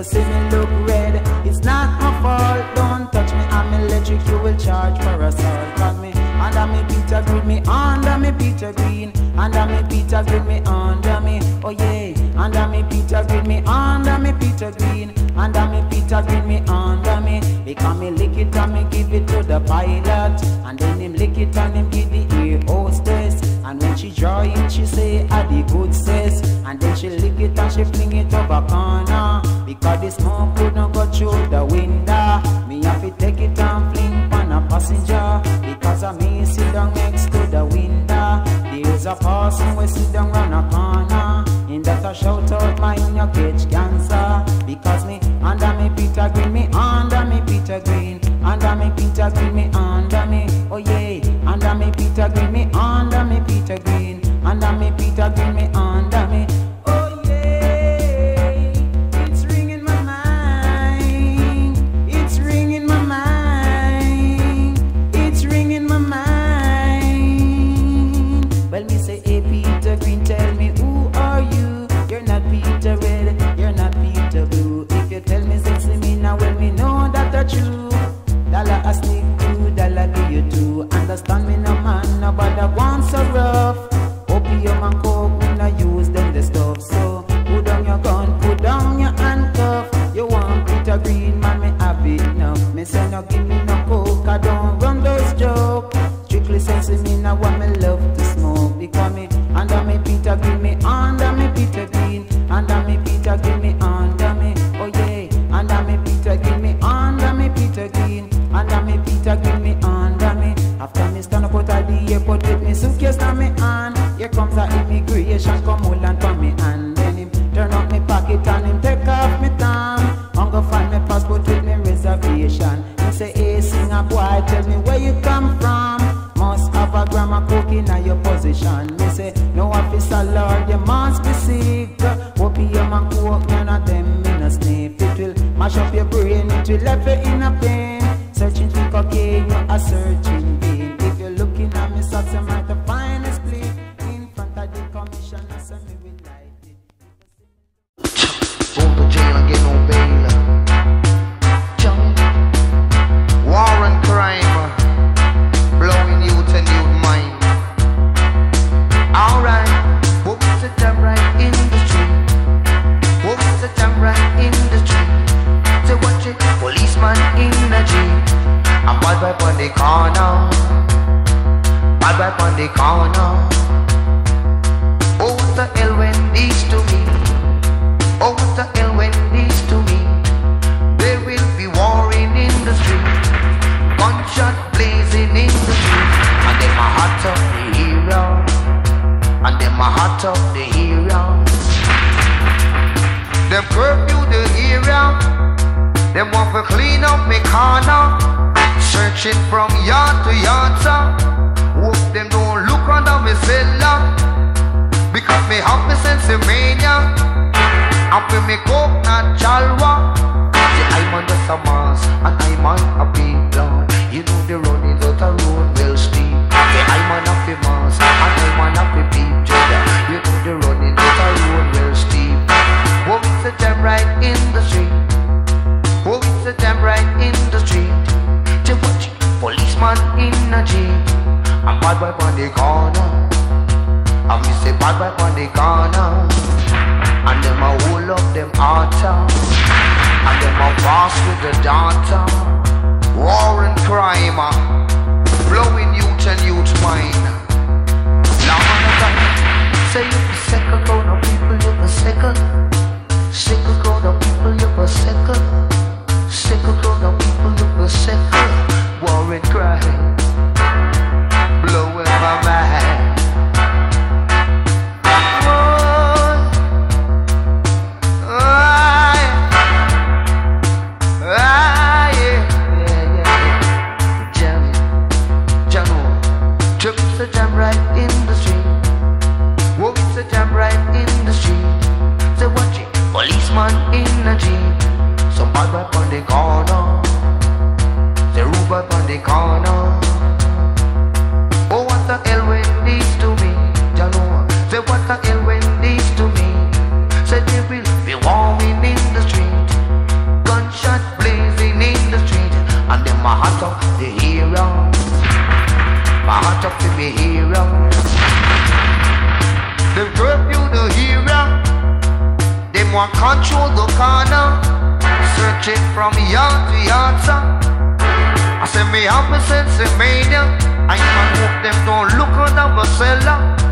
ever see me look red, it's not my fault. Don't touch me, I'm electric, you will charge for assault. Got me under me. Peter Green, me under me. Peter Green, under me. Peter Green, me under me, oh yeah. Under me. Peter Green, me under me. Peter Green, under me. Peter Green, me under me. Because me lick it and me give it to the pilot, and then him lick it and him give the air hostess. And when she draw it, she say, I the good says, and then she lick it and she fling it over corner. A we sit down round a corner. In that I shout out, mind you catch cancer. Because me under me Peter Green, me under me Peter Green, under me Peter Green, me under me. Oh yeah, under me Peter Green, me under under me Peter Green, me under me Peter officer, Lord, you must be sick. Opium and coke, none of them in a sniff. It will mash up your brain, it will left you in a pain. From yard to yard, sir. Hope them don't look under me cellar, because me have me sense of mania. And when me coke not chalwa Say I'm on a mass And I'm on a big plan You know the running out a road well steep. Say I'm on a fi mass And I'm on a peep jada You know the running out a road well steep. It's a jam right in the street bad boy on the corner. And me say bad boy on the corner. And them a hold up them altar And them a boss with the data. War and crime uh, Blowing youth and youth mind Want control the corner. Searching from yard to yard. I say me have me sense in mania. I man hope them don't look under my cellar.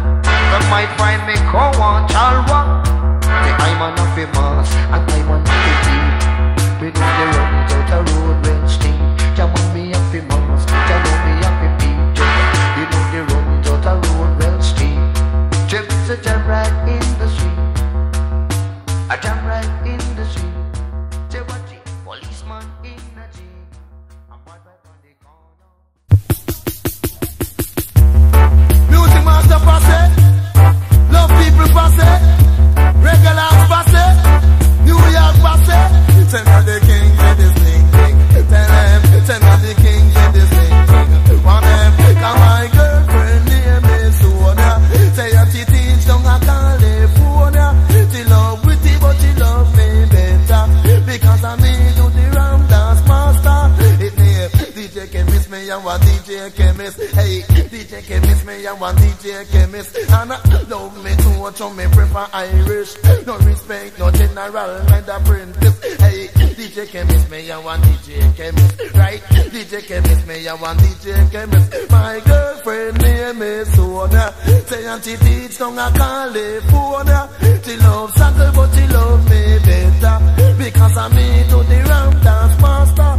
Me and DJ Chemist. And I love me too much, me prefer Irish. No respect, no general, neither apprentice. Hey, DJ Chemist, me and one DJ Chemist. Right, DJ Chemist, me and one DJ Chemist. My girlfriend name is Sonia. Say and she teach down a California. She love soccer, but she love me better. Because I me to the ram dance master.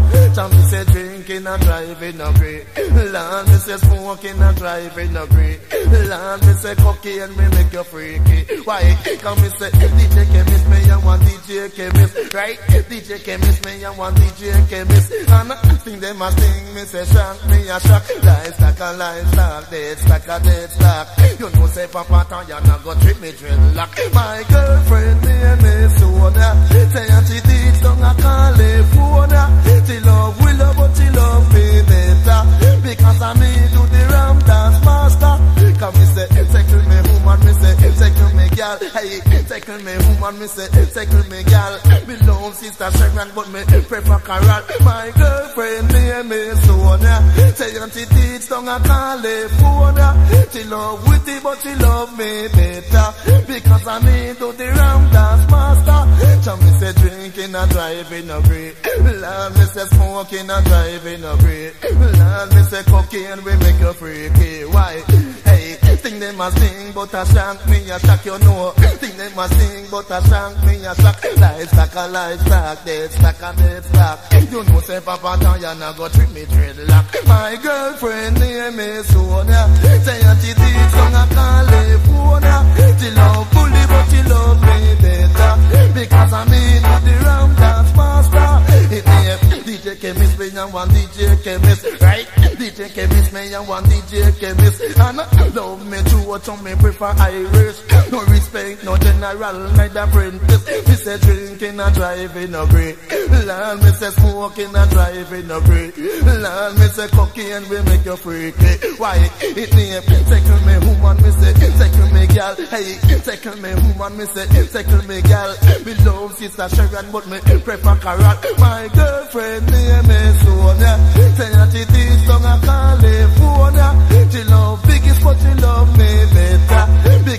Me say drinking and driving no great. Lord me say smoking and driving no great. Lord me say cocaine me make you freaky. Why? Come me say DJ chemist me and one DJ chemist. Right? DJ chemist me and one DJ chemist. And I think them a sting me say shock me a shock. Life stack a life stack, dead stack a dead stack. You know say papa tell you not go treat me dreadlock. My girlfriend name is Sonia. Say and she teach down a California. She love Willow but she love me better. Because I me do the ram dance master. Me say, tackle me woman, me say, tackle me gal. Hey, tackle me woman, me say, tackle me gal. Me love sister Sharon but me prefer Carol. My girlfriend name is Sonia. Say she teach down a California. She love witty but she love me better. Because I me do the ram dance master. Tell me say drinking and driving no great. Lord me say smoking and driving no great. Lord me say cocaine we make you freaky. Why? Hey, think them a sing but a shank me a shock you know. Think them a sing but a shank me a shock. Livestock a livestock, dead stock a dead stock. You know say Papa not go treat me dreadlock. My girlfriend name is Sonia. Say she teach on a California. She love but me better. Because I mean the dance master. It me DJ chemist me and one DJ chemist. Right? DJ chemist me and one DJ chemist. And I love me too on me prefer Irish. No respect, no general, neither apprentice. Me say drinking and driving no great. Land me say smoking and driving no great. Land me say cocaine we make you freaky. Why? It name tackle me woman me say tackle me gal. Hey, tackle me woman me say tackle me gal. Me love sister Sharon but me prefer Carol. My girlfriend name is Sonia. Say that she teach down a California. She love biggest but she love me better.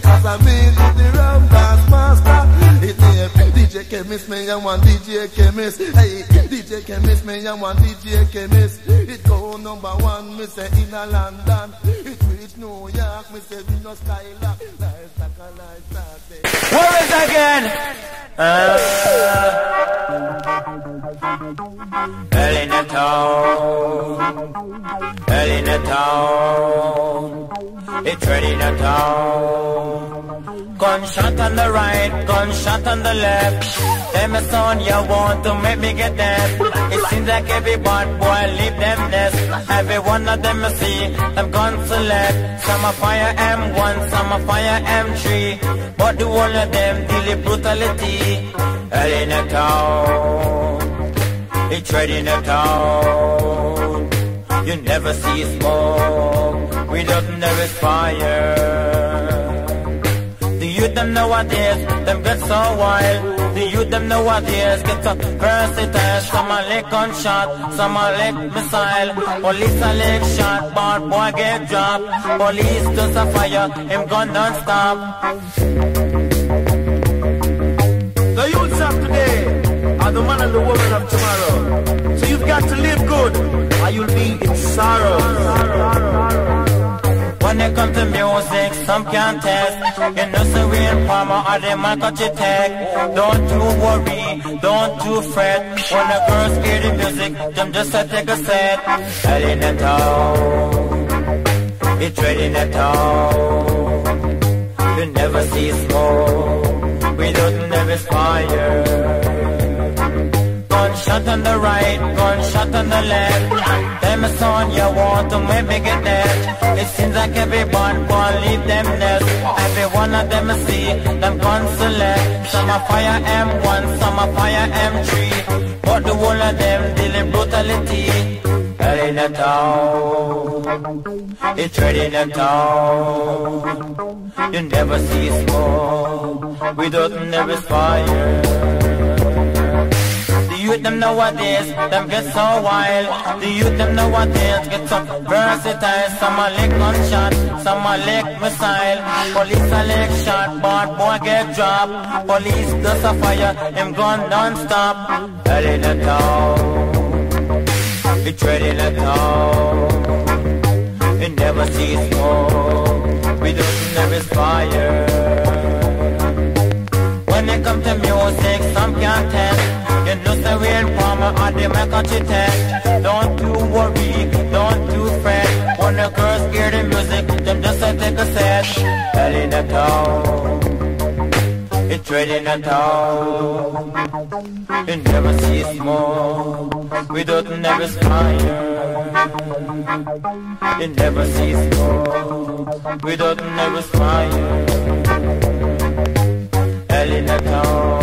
Because I mean to the ram dance master. It name DJ Chemist me and one DJ Chemist. Hey, DJ Chemist me and one DJ Chemist. It go number one me say in a London. It reach New York me say no Skylark. Life like a life like Early in the town, early in the town, it's ready in the town. Gunshot on the right, gunshot on the left. Them a son you want to make me get dead. It seems like every bad boy leave them nest. Every one of them I see, them guns select. Some are fire M1, some are fire M3. But the whole of them deal with brutality. Early in the town, it's ready in the town. You never see smoke, we don't there is fire. The youth them nowadays, them get so wild. The youth them nowadays get so versatile. Some a lick on shot, some a lick missile. Police a lick shot, but boy get dropped. Police does a fire, him gun don't stop. The youths of today are the man and the woman of tomorrow. So to live good, or you'll be in sorrow. When it comes to music, some can't test. You know, so real farmer or the man got you tech. Don't you worry, don't you fret. When the girls hear the music, them just a take a set. Hell in the town, it's ready in the town. You never see smoke without never fire. Gunshot on the right, gunshot on the left. Tell me son, you want to make get dead. It seems like every born born leave them nest. Every one of them see, them guns select. Some are fire M1, some are fire M3. But the whole of them dealing brutality. Hell in the town, it's ready in the town. You never see smoke without never fire. Youth them nowadays, them get so wild. The youth them know nowadays get so versatile. Some a lick gunshot, some a lick missile. Police a lick shot, but boy get dropped. Police does a fire, him gun non-stop. Hell in the town, it's ready in the town. You never see smoke, we don't never fire. and they might catch your. Don't you worry, don't you fret. When the girls hear the music, them just a take a set. Hell in the town, it's raining in town. It never see smoke without never smile. It never see smoke without never smile. Hell in the town.